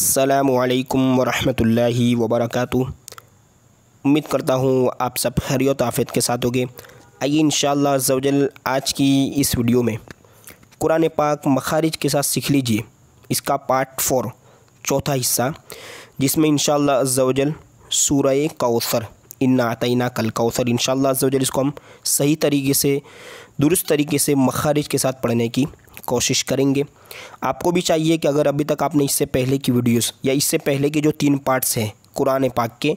السلام علیکم ورحمۃ اللہ وبرکاتہ۔ امید کرتا ہوں آپ سب خیریت آفیت کے ساتھ ہوگے۔ آئیے انشاءاللہ عز آج کی اس ویڈیو میں قرآن پاک مخارج کے ساتھ سیکھ لیجیے۔ اس کا پارٹ فور، چوتھا حصہ، جس میں انشاءاللہ عز و سورہ کوثر ان عطینہ کل کوثر انشاءاللہ عز و جل اس کو ہم صحیح طریقے سے، درست طریقے سے مخارج کے ساتھ پڑھنے کی کوشش کریں گے۔ آپ کو بھی چاہیے کہ اگر ابھی تک آپ نے اس سے پہلے کی ویڈیوز یا اس سے پہلے کے جو تین پارٹس ہیں قرآن پاک کے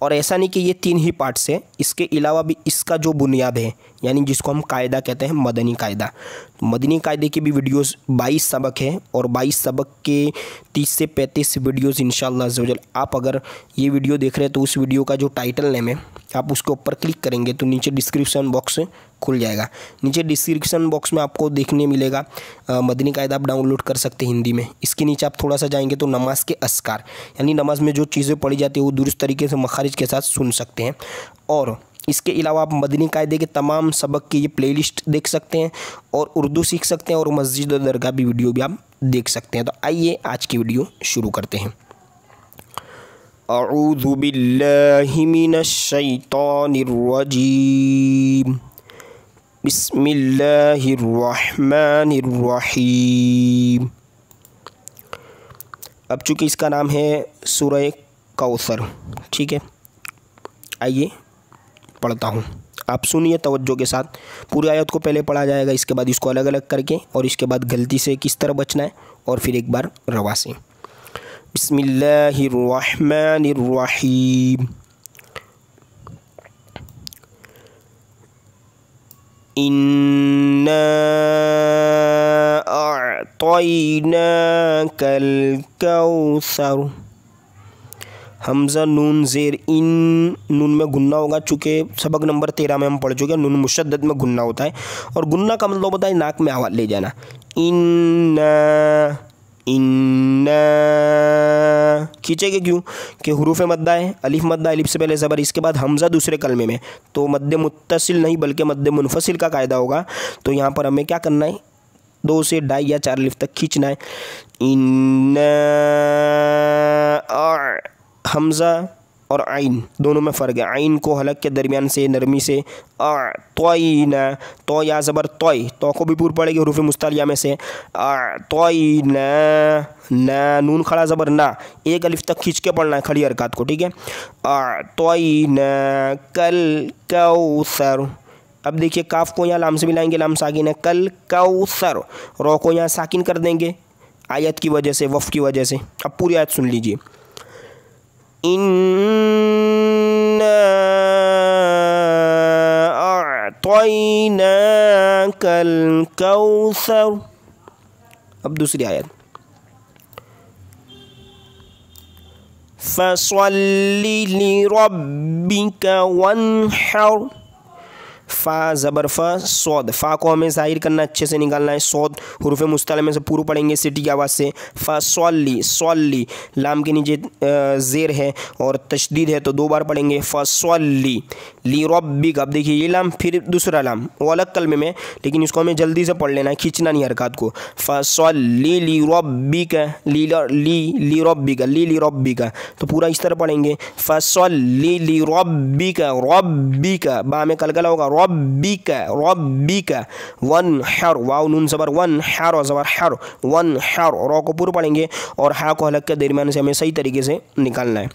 اور ایسا نہیں کہ یہ تین ہی پارٹس ہیں، اس کے علاوہ بھی اس کا جو بنیاد ہے یعنی جس کو ہم قاعدہ کہتے ہیں، مدنی قاعدہ۔ مدنی قاعدے کی بھی ویڈیوز بائیس سبق ہیں اور بائیس سبق کے تیس سے پینتیس ویڈیوز انشاءاللہ عز و جل۔ آپ اگر یہ ویڈیو دیکھ رہے ہیں تو اس ویڈیو کا جو ٹائٹل نیم ہے، آپ اس کے اوپر کلک کریں گے تو نیچے ڈسکرپشن باکس کھل جائے گا۔ نیچے ڈسکرپشن باکس میں آپ کو دیکھنے ملے گا۔ مدنی قاعدہ آپ ڈاؤن لوڈ کر سکتے ہیں ہندی میں۔ اس کے نیچے آپ تھوڑا سا جائیں گے تو نماز کے اسکار یعنی نماز میں جو چیزیں پڑھی جاتی ہیں وہ درست طریقے سے مخارج کے ساتھ سن سکتے ہیں۔ اور اس کے علاوہ آپ مدنی قاعدے کے تمام سبق کی یہ پلے لسٹ دیکھ سکتے ہیں اور اردو سیکھ سکتے ہیں اور مسجد و درگاہ بھی ویڈیو بھی آپ دیکھ سکتے ہیں۔ تو آئیے آج کی ویڈیو شروع کرتے ہیں۔ اعوذ باللہ من الشیطان الرجیم۔ بسم اللہ الرحمن الرحیم۔ اب چونکہ اس کا نام ہے سورہ کوثر، ٹھیک ہے، آئیے پڑھتا ہوں۔ آپ سنیے توجہ کے ساتھ۔ پوری آیت کو پہلے پڑھا جائے گا، اس کے بعد اس کو الگ الگ کر کے اور اس کے بعد غلطی سے کس طرح بچنا ہے اور پھر ایک بار روا سے۔ بسم اللہ الرحمن الرحیم انا اعطیناک الکوثر حمزہ نون زیر ان نون میں گننا ہوگا چونکہ سبق نمبر تیرہ میں ہم پڑھ چکے ہیں، نون مشدد میں گننا ہوتا ہے اور گننا کا مطلب ہوتا ہے ناک میں آواز لے جانا۔ ان ان کھینچے گے کیوں؟ کہ حروف مدہ ہے الف مدہ الف سے پہلے زبر، اس کے بعد حمزہ دوسرے کلمے میں۔ تو مد متصل نہیں، بلکہ مد منفصل کا قاعدہ ہوگا۔ تو یہاں پر ہمیں کیا کرنا ہے؟ دو سے ڈھائی یا چار لف تک کھینچنا ہے۔ ان حمزہ اور عین، دونوں میں فرق ہے۔ عین کو حلق کے درمیان سے، نرمی سے۔ توئین تو یا زبر توئی تو کو بھی پور پڑے گی حروف مستعلیہ میں سے۔ توئین نا، نون کھڑا زبر، نا۔ ایک الف تک کھینچ کے پڑھنا ہے کھڑی حرکات کو، ٹھیک ہے؟ توئین کل کوثر۔ اب دیکھیے کاف کو یہاں لام سے ملائیں گے، لام ساکن ہے۔ کل کوثر۔ رو کو یہاں ساکن کر دیں گے، آیت کی وجہ سے وف کی وجہ سے۔ اب پوری آیت سن إنا أعطيناك الكوثر. أب سيدي آيات فصل لربك وانحر فا زبر فا سود فا کو ہمیں ظاہر کرنا اچھے سے نکالنا ہے۔ سود حروف مستعلے میں سے پورو پڑھیں گے سٹی کی آواز سے۔ فا سولی سولی لام کے نیچے زیر ہے اور تشدید ہے تو دو بار پڑھیں گے۔ فا سولی لی ربک۔ اب دیکھیے یہ لام پھر دوسرا لام وہ الگ کلمے میں، لیکن اس کو ہمیں جلدی سے پڑھ لینا ہے، کھینچنا نہیں حرکات کو۔ فا سولی لی ربک۔ لی لی ربک۔ لی لی ربک۔ تو پورا اس طرح پڑھیں گے۔ فا سولی لی ربک۔ ربک۔ با میں کلکلا ہوگا۔ ربک ربک ون حر واو نون زبر ون حر زبر حر ون حر رو کو پورا پڑھیں گے اور ہا کو حلق کے درمیان سے ہمیں صحیح طریقے سے نکالنا ہے۔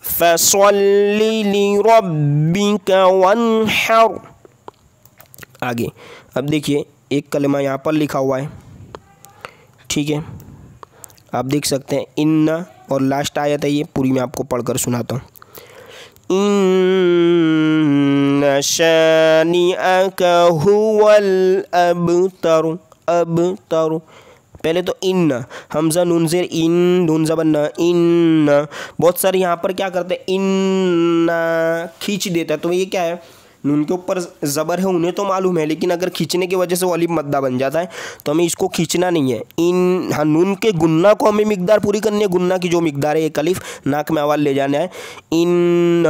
فصل لربک وانحر۔ آگے۔ اب دیکھیے، ایک کلمہ یہاں پر لکھا ہوا ہے۔ ٹھیک ہے۔ آپ دیکھ سکتے ہیں ان اور لاسٹ آیت ہے یہ، پوری میں آپ کو پڑھ کر سناتا ہوں۔ ان شانئک هو الابتر ابتر پہلے تو ان حمزہ، نون، زیر ان نون زبر ان بہت سارے یہاں پر کیا کرتے ہیں؟ ان کھینچ دیتا ہے۔ تو یہ کیا ہے؟ نون کے اوپر زبر ہے، انہیں تو معلوم ہے، لیکن اگر کھینچنے کی وجہ سے وہ الف مدہ بن جاتا ہے، تو ہمیں اس کو کھینچنا نہیں ہے۔ ان ہاں نون کے گننا کو ہمیں مقدار پوری کرنی ہے۔ گننا کی جو مقدار ہے، ایک الف، ناک میں آواز لے جانا ہے۔ ان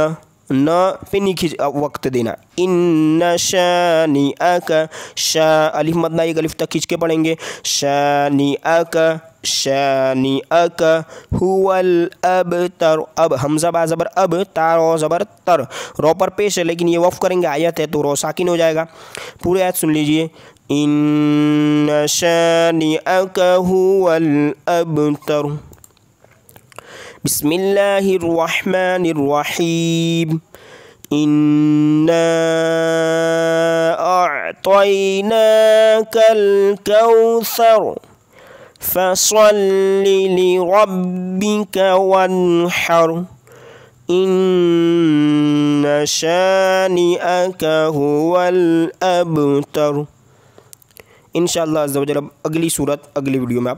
نہ پہ نہیں کھینچ وقت دینا۔ ان شانی اک شا الف مدنا ایک الف تک کھینچ کے پڑھیں گے۔ شانی اک شانئک هو الابتر اب حمزہ با زبر اب تار و زبر تر۔ رو پر پیش ہے، لیکن یہ وف کریں گے۔ آیت ہے تو رو ساکن ہو جائے گا۔ پورے آیت سن لیجیے۔ ان شانئک هو الابتر بسم الله الرحمن الرحيم إنا أعطيناك الكوثر فصل لربك وانحر إن شانئك هو الأبتر إن شاء الله عز وجل أجلي سورة أجلي فيديو ما